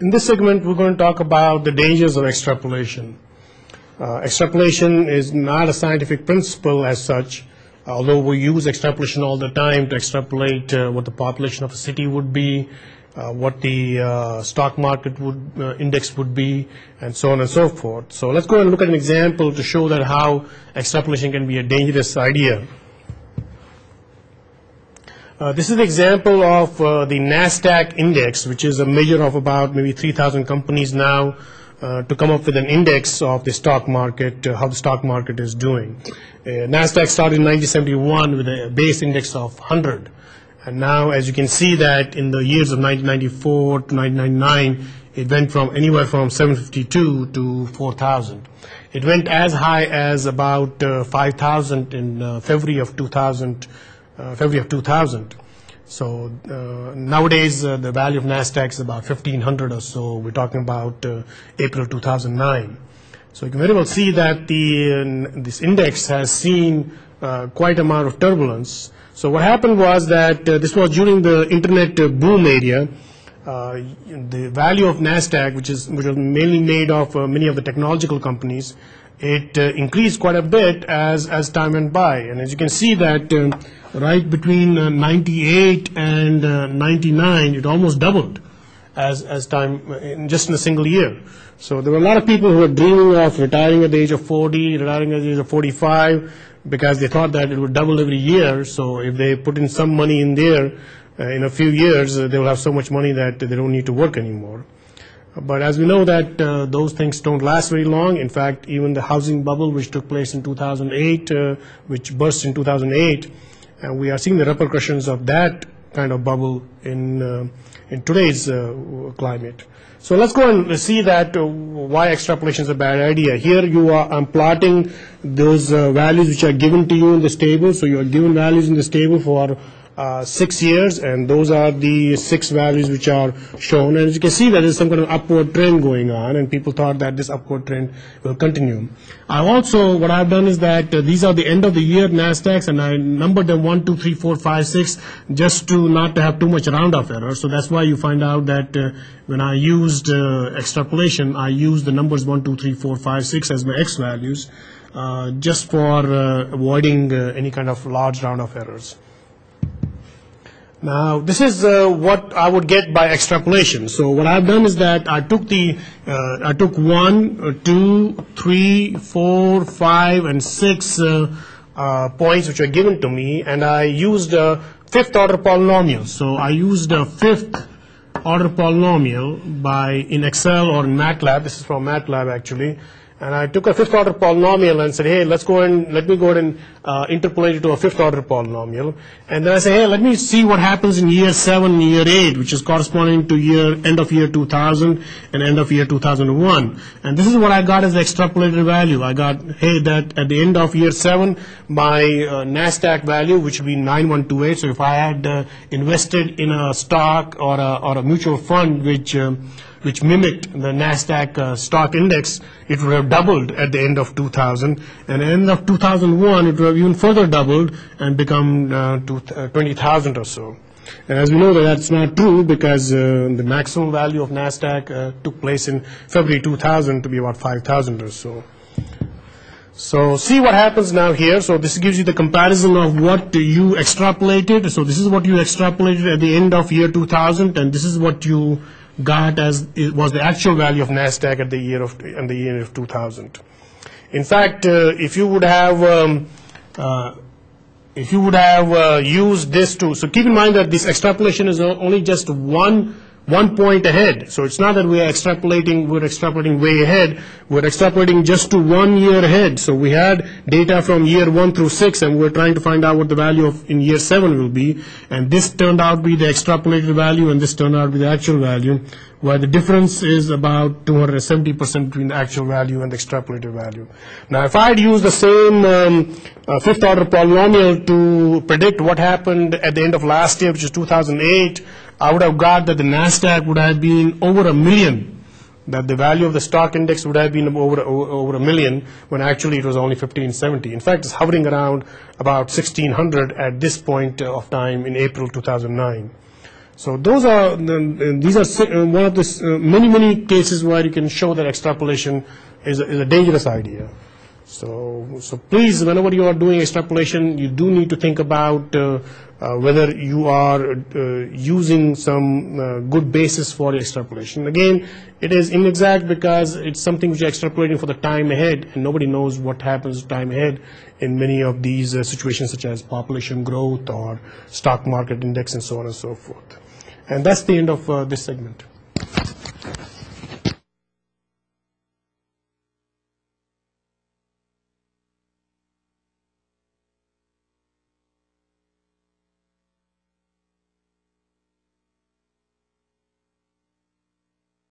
In this segment, we're going to talk about the dangers of extrapolation. Uh, extrapolation is not a scientific principle as such, although we use extrapolation all the time to extrapolate uh, what the population of a city would be, uh, what the uh, stock market would uh, index would be, and so on and so forth. So let's go and look at an example to show that how extrapolation can be a dangerous idea. Uh, This is an example of uh, the NASDAQ index, which is a measure of about maybe 3,000 companies now, uh, to come up with an index of the stock market, uh, how the stock market is doing. Uh, NASDAQ started in 1971 with a base index of 100. And now, as you can see that in the years of 1994 to 1999, it went from anywhere from 752 to 4,000. It went as high as about uh, 5,000 in February of 2000, uh, February of 2000. So uh, nowadays, uh, the value of NASDAQ is about 1,500 or so. We're talking about uh, April 2009. So you can very well see that the, uh, this index has seen uh, quite amount of turbulence. So what happened was that uh, this was during the internet uh, boom area. Uh, the value of Nasdaq, which is which was mainly made of uh, many of the technological companies, it uh, increased quite a bit as as time went by. And as you can see that uh, right between uh, 98 and uh, 99, it almost doubled as, as time, in just in a single year. So there were a lot of people who were dreaming of retiring at the age of 40, retiring at the age of 45, because they thought that it would double every year. So if they put in some money in there, uh, in a few years, uh, they will have so much money that they don't need to work anymore. But as we know that uh, those things don't last very long, in fact, even the housing bubble which took place in 2008, uh, which burst in 2008, and we are seeing the repercussions of that kind of bubble in, uh, in today's uh, climate. So let's go and see that uh, why extrapolation is a bad idea. Here you are, I'm plotting those uh, values which are given to you in this table. So you are given values in this table for uh, six years, and those are the six values which are shown. And as you can see, there is some kind of upward trend going on, and people thought that this upward trend will continue. I also, what I've done is that uh, these are the end of the year NASDAQs, and I numbered them one, two, three, four, five, six, just to not to have too much round-off error. So that's why you find out that uh, when I used uh, extrapolation, I used the numbers one, two, three, four, five, six as my x values, uh, just for avoiding any kind of large round-off errors. Now, this is uh, what I would get by extrapolation. So what I've done is that I took the, uh, I took one, uh, two, three, four, five, and six uh, uh, points which were given to me, and I used a fifth order polynomial. So I used a fifth order polynomial by, in Excel or in MATLAB, this is from MATLAB actually, and I took a fifth order polynomial and said, hey, let's go and let me go ahead and uh, interpolate it to a fifth order polynomial. And then I say, hey, let me see what happens in year seven and year eight, which is corresponding to year end of year 2000 and end of year 2001. And this is what I got as the extrapolated value. I got, hey, that at the end of year seven, my uh, NASDAQ value, which would be 9128. So if I had uh, invested in a stock or a, or a mutual fund, which um, which mimicked the NASDAQ uh, stock index, it would have doubled at the end of 2000. And end of 2001, it would have even further doubled and become uh, uh, 20,000 or so. And as we know that that's not true because uh, the maximum value of NASDAQ uh, took place in February 2000 to be about 5,000 or so. So see what happens now here. So this gives you the comparison of what you extrapolated. So this is what you extrapolated at the end of year 2000 and this is what you got as was the actual value of Nasdaq at the year of in the year of 2000. In fact, uh, if you would have um, uh, if you would have uh, used this to so keep in mind that this extrapolation is only just one one point ahead. So it's not that we are extrapolating, we're extrapolating way ahead. We're extrapolating just to one year ahead. So we had data from year one through six, and we're trying to find out what the value of in year seven will be. And this turned out to be the extrapolated value, and this turned out to be the actual value, where the difference is about 270% between the actual value and the extrapolated value. Now, if I had used the same um, uh, fifth order polynomial to predict what happened at the end of last year, which is 2008, I would have got that the NASDAQ would have been over a million, that the value of the stock index would have been over, over, over a million, when actually it was only 1570. In fact, it's hovering around about 1600 at this point of time in April 2009. So those are, these are uh, one of the uh, many, many cases where you can show that extrapolation is a is a dangerous idea. So, so please, whenever you are doing extrapolation, you do need to think about uh, uh, whether you are uh, using some uh, good basis for extrapolation. Again, it is inexact because it's something which you're extrapolating for the time ahead, and nobody knows what happens time ahead in many of these uh, situations such as population growth or stock market index and so on and so forth. And that's the end of uh, this segment.